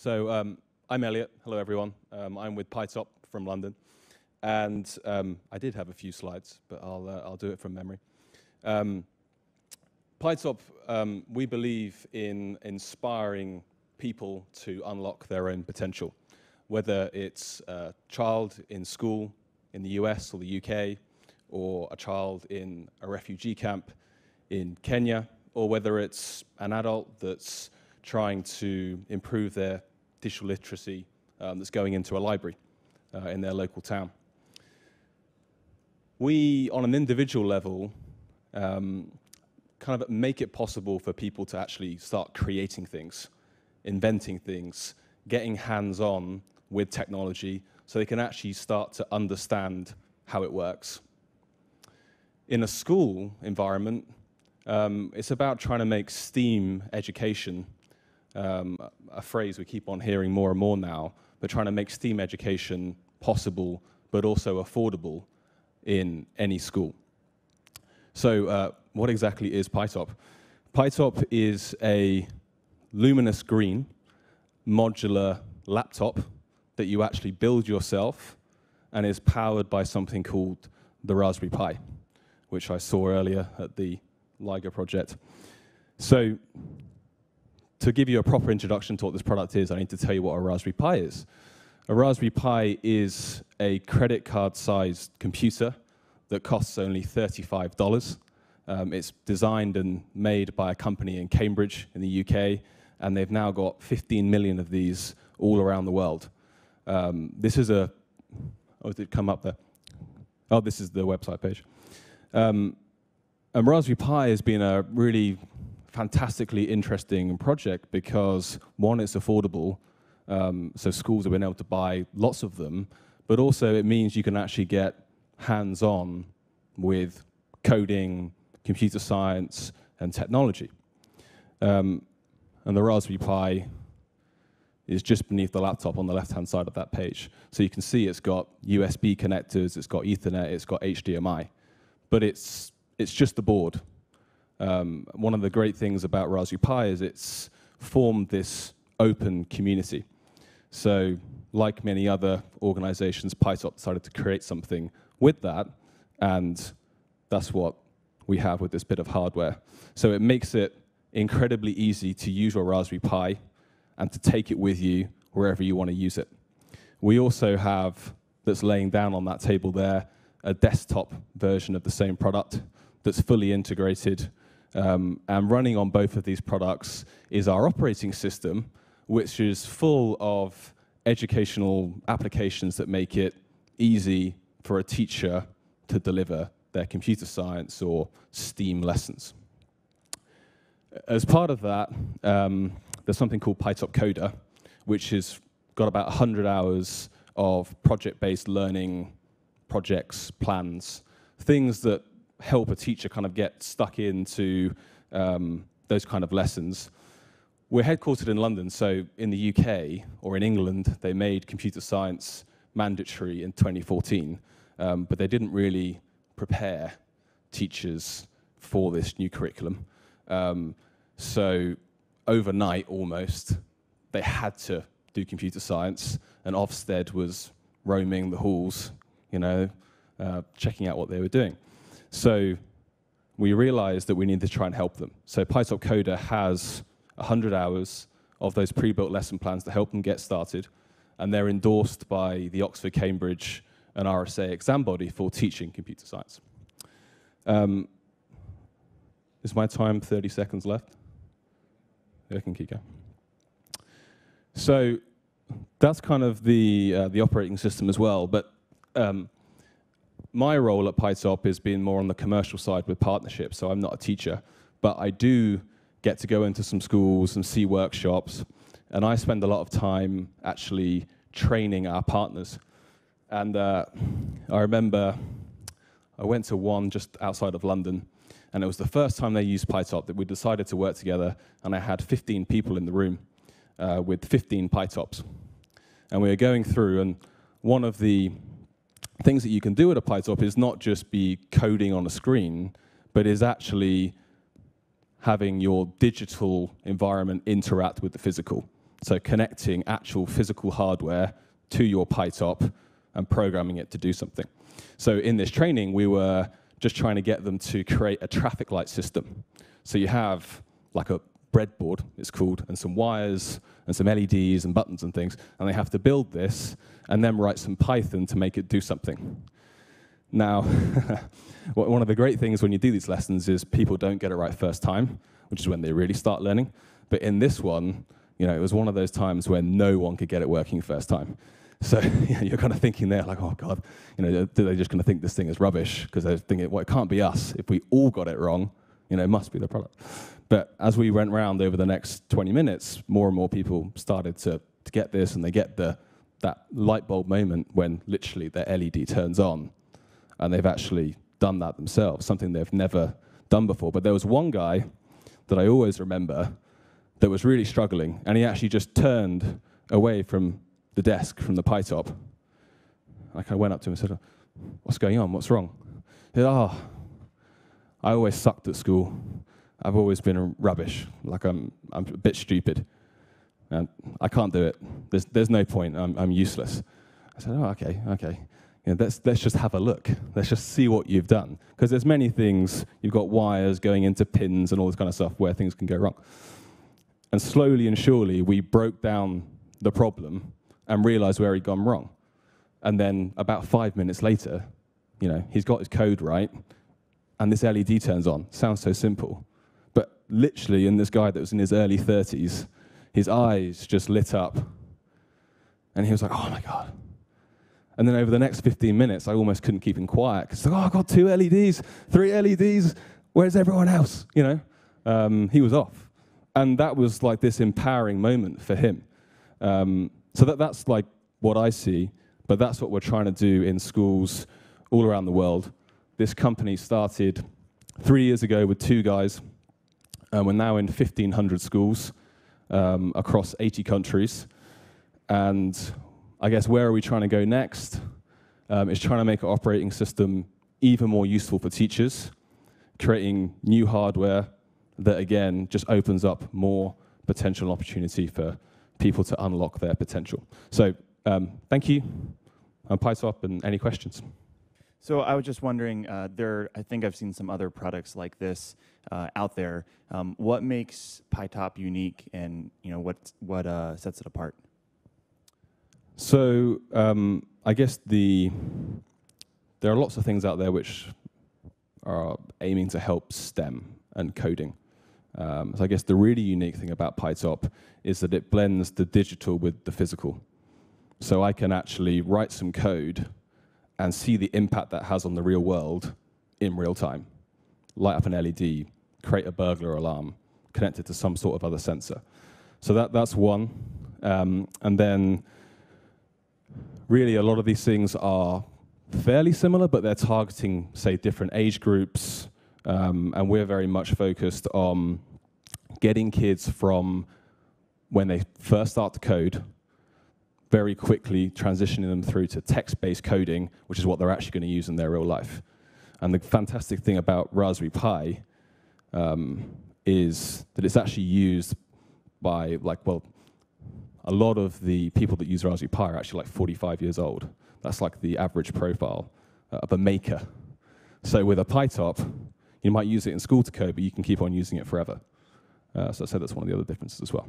So um, I'm Elliot. Hello, everyone. Um, I'm with pi-top from London. And um, I did have a few slides, but I'll, uh, I'll do it from memory. Um, pi-top, um, we believe in inspiring people to unlock their own potential, whether it's a child in school in the US or the UK, or a child in a refugee camp in Kenya, or whether it's an adult that's trying to improve their digital literacy um, that's going into a library uh, in their local town. We, on an individual level, um, kind of make it possible for people to actually start creating things, inventing things, getting hands on with technology so they can actually start to understand how it works. In a school environment, um, it's about trying to make STEAM education um, a phrase we keep on hearing more and more now, but trying to make STEAM education possible but also affordable in any school. So uh, what exactly is pi-top? pi-top is a luminous green modular laptop that you actually build yourself and is powered by something called the Raspberry Pi, which I saw earlier at the LIGO project. So to give you a proper introduction to what this product is, I need to tell you what a Raspberry Pi is. A Raspberry Pi is a credit card sized computer that costs only $35. Um, it's designed and made by a company in Cambridge in the UK, and they've now got 15 million of these all around the world. Um, this is a, oh, did it come up there? Oh, this is the website page. Um, and Raspberry Pi has been a really fantastically interesting project because one, it's affordable, um, so schools have been able to buy lots of them, but also it means you can actually get hands-on with coding, computer science, and technology. Um, and the Raspberry Pi is just beneath the laptop on the left-hand side of that page. So you can see it's got USB connectors, it's got Ethernet, it's got HDMI, but it's, it's just the board. Um, one of the great things about Raspberry Pi is it's formed this open community. So like many other organizations, pi-top decided to create something with that, and that's what we have with this bit of hardware. So it makes it incredibly easy to use your Raspberry Pi and to take it with you wherever you want to use it. We also have, that's laying down on that table there, a desktop version of the same product that's fully integrated um, and running on both of these products is our operating system, which is full of educational applications that make it easy for a teacher to deliver their computer science or STEAM lessons. As part of that, um, there's something called pi-top Coder, which has got about 100 hours of project-based learning projects, plans, things that help a teacher kind of get stuck into um, those kind of lessons. We're headquartered in London, so in the UK or in England, they made computer science mandatory in 2014, um, but they didn't really prepare teachers for this new curriculum. Um, so overnight, almost, they had to do computer science, and Ofsted was roaming the halls, you know, uh, checking out what they were doing. So we realized that we needed to try and help them. So pi-top Coder has 100 hours of those pre-built lesson plans to help them get started, and they're endorsed by the Oxford, Cambridge, and RSA exam body for teaching computer science. Um, is my time 30 seconds left? I can keep going. So that's kind of the, uh, the operating system as well, but um, my role at pi-top has been more on the commercial side with partnerships, so I'm not a teacher, but I do get to go into some schools and see workshops, and I spend a lot of time actually training our partners. And uh, I remember I went to one just outside of London, and it was the first time they used pi-top that we decided to work together, and I had 15 people in the room uh, with 15 pi-tops. And we were going through, and one of the things that you can do with a pi-top is not just be coding on a screen, but is actually having your digital environment interact with the physical. So connecting actual physical hardware to your pi-top and programming it to do something. So in this training, we were just trying to get them to create a traffic light system. So you have like a breadboard, it's called, and some wires and some LEDs and buttons and things, and they have to build this and then write some Python to make it do something. Now, one of the great things when you do these lessons is people don't get it right first time, which is when they really start learning. But in this one, you know, it was one of those times where no one could get it working first time. So yeah, you're kind of thinking there, like, oh God, you know, do they just going to think this thing is rubbish? Because they're thinking, well, it can't be us. If we all got it wrong, you know, it must be the product. But as we went around over the next 20 minutes, more and more people started to, to get this, and they get the, that light bulb moment when literally their LED turns on, and they've actually done that themselves, something they've never done before. But there was one guy that I always remember that was really struggling, and he actually just turned away from the desk, from the pi-top. Like I went up to him and said, "What's going on? What's wrong?" He said, "Oh, I always sucked at school. I've always been rubbish. Like I'm, I'm a bit stupid. And I can't do it. There's, there's no point. I'm, I'm useless." I said, "Oh, okay, okay." You know, let's, let's just have a look. Let's just see what you've done. Because there's many things, you've got wires going into pins and all this kind of stuff where things can go wrong. And slowly and surely, we broke down the problem and realized where he'd gone wrong. And then about five minutes later, you know, he's got his code right, and this LED turns on. Sounds so simple. But literally, in this guy that was in his early 30s, his eyes just lit up. And he was like, oh my God. And then over the next 15 minutes, I almost couldn't keep him quiet because, oh, I've got two LEDs, three LEDs. Where's everyone else? You know, um, he was off. And that was like this empowering moment for him. Um, so that, that's like what I see, but that's what we're trying to do in schools all around the world. This company started three years ago with two guys. and we're now in 1,500 schools um, across 80 countries. And I guess where are we trying to go next? Um, is trying to make our operating system even more useful for teachers, creating new hardware that, again, just opens up more potential opportunity for people to unlock their potential. So um, thank you. I'm pi-top, and any questions? So I was just wondering, uh, there, I think I've seen some other products like this uh, out there. Um, what makes pi-top unique, and you know what what uh, sets it apart? So um, I guess the there are lots of things out there which are aiming to help STEM and coding. Um, so I guess the really unique thing about pi-top is that it blends the digital with the physical. So I can actually write some code and see the impact that has on the real world in real time. Light up an LED, create a burglar alarm, connect it to some sort of other sensor. So that, that's one. Um, and then really a lot of these things are fairly similar, but they're targeting, say, different age groups. Um, and we're very much focused on getting kids from when they first start to code, very quickly transitioning them through to text-based coding, which is what they're actually going to use in their real life. And the fantastic thing about Raspberry Pi um, is that it's actually used by, like, well, a lot of the people that use Raspberry Pi are actually like 45 years old. That's like the average profile uh, of a maker. So with a pi-top, you might use it in school to code, but you can keep on using it forever. Uh, so I'd say that's one of the other differences as well.